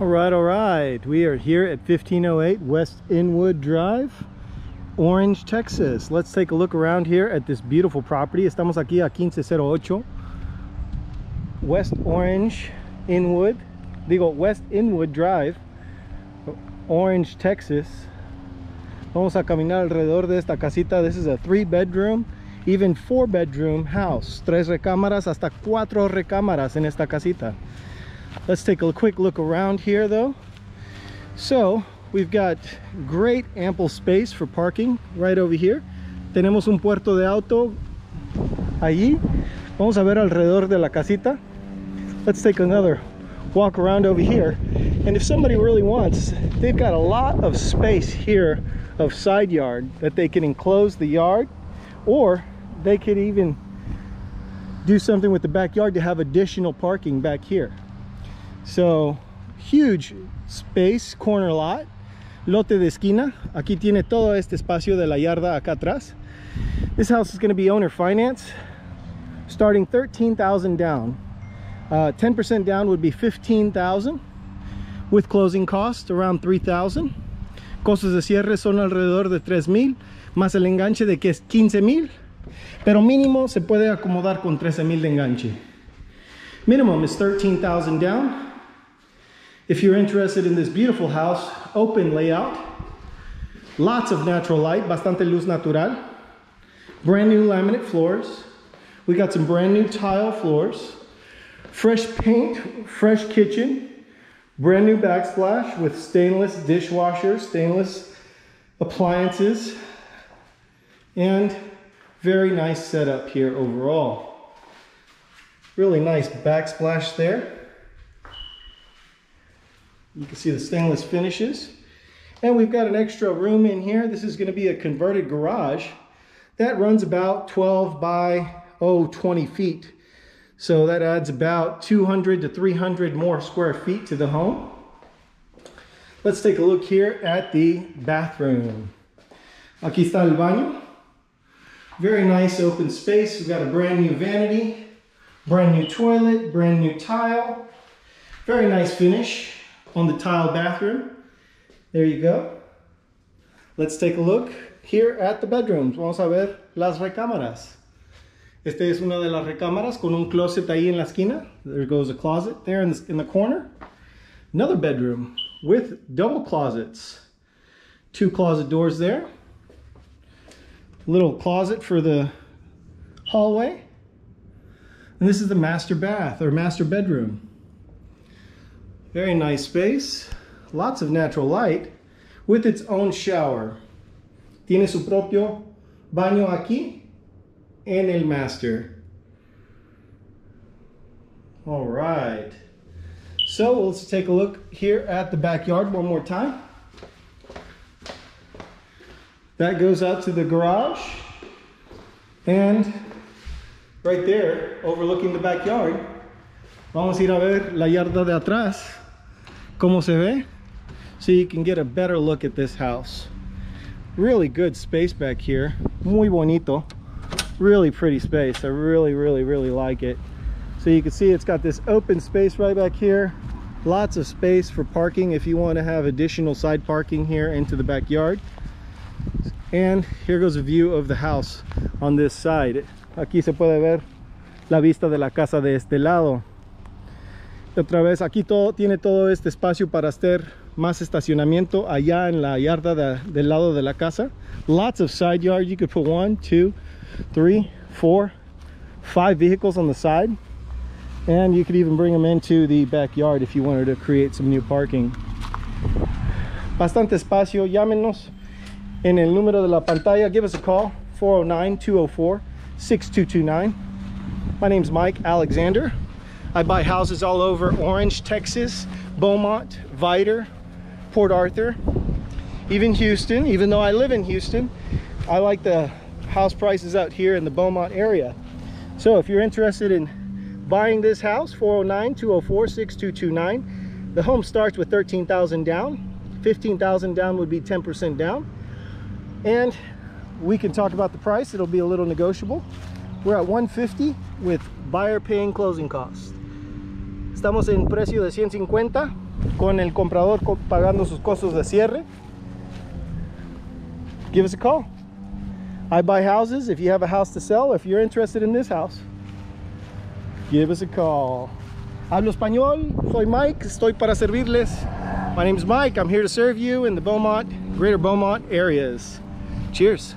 All right, all right. We are here at 1508 West Inwood Drive, Orange, Texas. Let's take a look around here at this beautiful property. Estamos aquí a 1508 West Orange Inwood. Digo, West Inwood Drive, Orange, Texas. Vamos a caminar alrededor de esta casita. This is a three bedroom, even four bedroom house. Tres recámaras hasta cuatro recámaras en esta casita. Let's take a quick look around here though. So we've got great ample space for parking right over here. Tenemos un puerto de auto allí. Vamos a ver alrededor de la casita. Let's take another walk around over here. And if somebody really wants, they've got a lot of space here of side yard that they can enclose the yard or they could even do something with the backyard to have additional parking back here. So, huge space, corner lot, lote de esquina. Aquí tiene todo este espacio de la yarda acá atrás. This house is going to be owner finance, starting 13,000 down. 10% uh, down would be 15,000 with closing costs around 3,000. Costos de cierre son alrededor de 3,000 más el enganche de que es 15,000. Pero mínimo se puede acomodar con 13,000 de enganche. Minimum is 13,000 down. If you're interested in this beautiful house, open layout, lots of natural light, bastante luz natural, brand new laminate floors. We got some brand new tile floors, fresh paint, fresh kitchen, brand new backsplash with stainless dishwasher, stainless appliances, and very nice setup here overall. Really nice backsplash there. You can see the stainless finishes. And we've got an extra room in here. This is gonna be a converted garage. That runs about 12 by, oh, 20 feet. So that adds about 200 to 300 more square feet to the home. Let's take a look here at the bathroom. Aquí está el baño. Very nice open space. We've got a brand new vanity, brand new toilet, brand new tile. Very nice finish on the tile bathroom. There you go. Let's take a look here at the bedrooms. Vamos a ver las recámaras. Este es una de las recámaras con un closet ahí en la esquina. There goes a closet there in the, in the corner. Another bedroom with double closets. Two closet doors there. Little closet for the hallway. And this is the master bath or master bedroom. Very nice space, lots of natural light with its own shower. Tiene su propio baño aquí en el master. All right. So let's take a look here at the backyard one more time. That goes out to the garage. And right there, overlooking the backyard, vamos a ir a ver la yarda de atrás como se ve? So you can get a better look at this house. Really good space back here. Muy bonito. Really pretty space. I really really really like it. So you can see it's got this open space right back here. Lots of space for parking if you want to have additional side parking here into the backyard. And here goes a view of the house on this side. Aquí se puede ver la vista de la casa de este lado otra vez aquí todo tiene todo este espacio para hacer más estacionamiento allá en la yarda de, del lado de la casa. Lots of side yard you could put one two three four five vehicles on the side. And you could even bring them into the backyard if you wanted to create some new parking. Bastante espacio llámenos en el número de la pantalla. Give us a call 409-204-6229 my name's Mike Alexander I buy houses all over Orange, Texas, Beaumont, Vidor, Port Arthur, even Houston. Even though I live in Houston, I like the house prices out here in the Beaumont area. So if you're interested in buying this house, 409-204-6229. The home starts with 13,000 down. 15,000 down would be 10% down. And we can talk about the price. It'll be a little negotiable. We're at 150 with buyer paying closing costs. Estamos en precio de 150 con el comprador pagando sus costos de cierre, give us a call. I buy houses. If you have a house to sell, if you're interested in this house, give us a call. Hablo español, soy Mike, estoy para servirles. My name is Mike, I'm here to serve you in the Beaumont, greater Beaumont areas. Cheers.